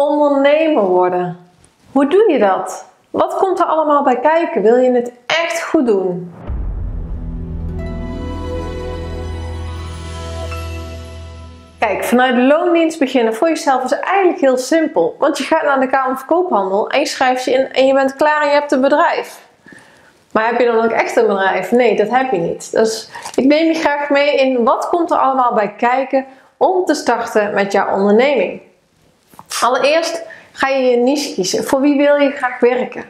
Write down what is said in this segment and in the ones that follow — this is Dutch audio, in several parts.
Ondernemer worden. Hoe doe je dat? Wat komt er allemaal bij kijken? Wil je het echt goed doen? Kijk, vanuit de loondienst beginnen voor jezelf is eigenlijk heel simpel. Want je gaat naar de Kamer van Koophandel en je schrijft je in en je bent klaar en je hebt een bedrijf. Maar heb je dan ook echt een bedrijf? Nee, dat heb je niet. Dus ik neem je graag mee in wat komt er allemaal bij kijken om te starten met jouw onderneming. Allereerst ga je je niche kiezen. Voor wie wil je graag werken?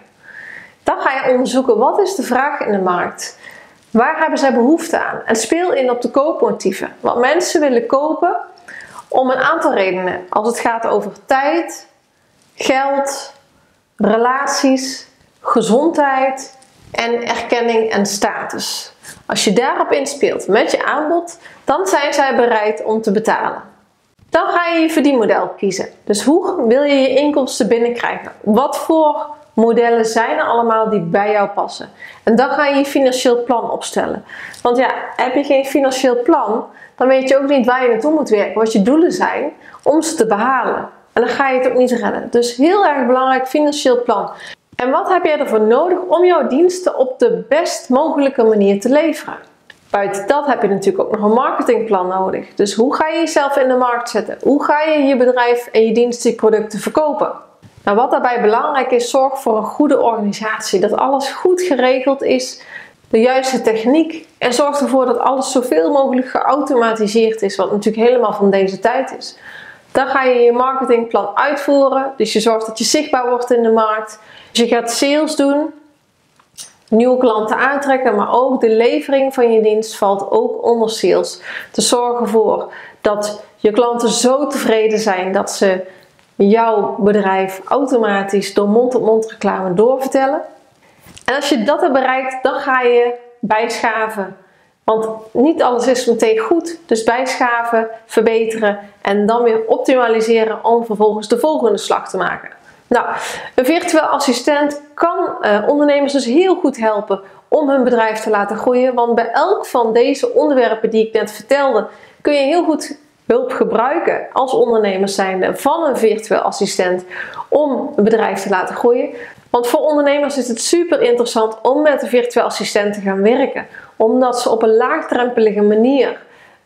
Dan ga je onderzoeken wat is de vraag in de markt. Waar hebben zij behoefte aan? En speel in op de koopmotieven. Wat mensen willen kopen om een aantal redenen. Als het gaat over tijd, geld, relaties, gezondheid en erkenning en status. Als je daarop inspeelt met je aanbod, dan zijn zij bereid om te betalen. Dan ga je je verdienmodel kiezen. Dus hoe wil je je inkomsten binnenkrijgen? Wat voor modellen zijn er allemaal die bij jou passen? En dan ga je je financieel plan opstellen. Want ja, heb je geen financieel plan, dan weet je ook niet waar je naartoe moet werken, wat je doelen zijn om ze te behalen. En dan ga je het ook niet redden. Dus heel erg belangrijk financieel plan. En wat heb jij ervoor nodig om jouw diensten op de best mogelijke manier te leveren? Dat heb je natuurlijk ook nog een marketingplan nodig. Dus hoe ga je jezelf in de markt zetten? Hoe ga je je bedrijf en je diensten, je producten verkopen? Nou, wat daarbij belangrijk is, zorg voor een goede organisatie. Dat alles goed geregeld is, de juiste techniek. En zorg ervoor dat alles zoveel mogelijk geautomatiseerd is, wat natuurlijk helemaal van deze tijd is. Dan ga je je marketingplan uitvoeren. Dus je zorgt dat je zichtbaar wordt in de markt. Dus je gaat sales doen, nieuwe klanten aantrekken, maar ook de levering van je dienst valt ook onder sales. Te zorgen voor dat je klanten zo tevreden zijn dat ze jouw bedrijf automatisch door mond-op-mond reclame doorvertellen. En als je dat hebt bereikt, dan ga je bijschaven. Want niet alles is meteen goed. Dus bijschaven, verbeteren en dan weer optimaliseren om vervolgens de volgende slag te maken. Nou, een virtueel assistent kan uh, ondernemers dus heel goed helpen om hun bedrijf te laten groeien. Want bij elk van deze onderwerpen die ik net vertelde, kun je heel goed hulp gebruiken als ondernemer zijnde van een virtueel assistent om een bedrijf te laten groeien. Want voor ondernemers is het super interessant om met een virtueel assistent te gaan werken, omdat ze op een laagdrempelige manier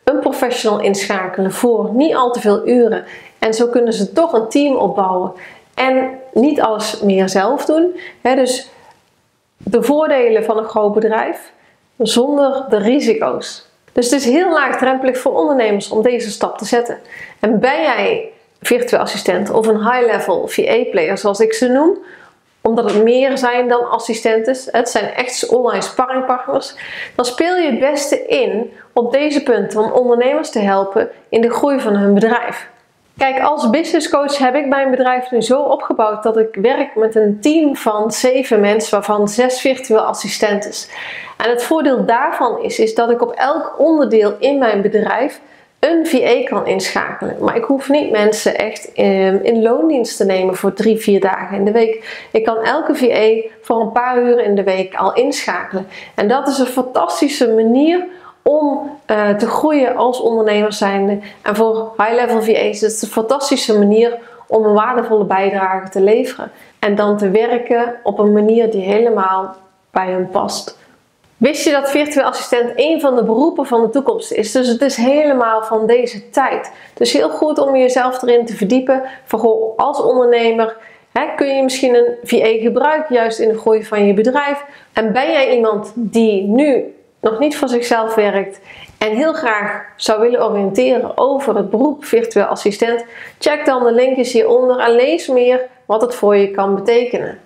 een professional inschakelen voor niet al te veel uren. En zo kunnen ze toch een team opbouwen en niet alles meer zelf doen. dus de voordelen van een groot bedrijf zonder de risico's. Dus het is heel laagdrempelig voor ondernemers om deze stap te zetten. En ben jij virtueel assistent of een high-level VA-player zoals ik ze noem, omdat het meer zijn dan assistenten, het zijn echt online sparringpartners, dan speel je het beste in op deze punten om ondernemers te helpen in de groei van hun bedrijf. Kijk, als business coach heb ik mijn bedrijf nu zo opgebouwd dat ik werk met een team van zeven mensen, waarvan zes virtueel assistenten. En het voordeel daarvan is, is dat ik op elk onderdeel in mijn bedrijf een VA kan inschakelen. Maar ik hoef niet mensen echt in, in loondienst te nemen voor drie, vier dagen in de week. Ik kan elke VA voor een paar uur in de week al inschakelen. En dat is een fantastische manier om uh, te groeien als ondernemer zijnde. En voor high-level VA's is het een fantastische manier om een waardevolle bijdrage te leveren. En dan te werken op een manier die helemaal bij hen past. Wist je dat virtueel assistent een van de beroepen van de toekomst is? Dus het is helemaal van deze tijd. Dus heel goed om jezelf erin te verdiepen. Voor als ondernemer hè, kun je misschien een VA gebruiken, juist in de groei van je bedrijf. En ben jij iemand die nu nog niet voor zichzelf werkt en heel graag zou willen oriënteren over het beroep virtueel assistent, check dan de linkjes hieronder en lees meer wat het voor je kan betekenen.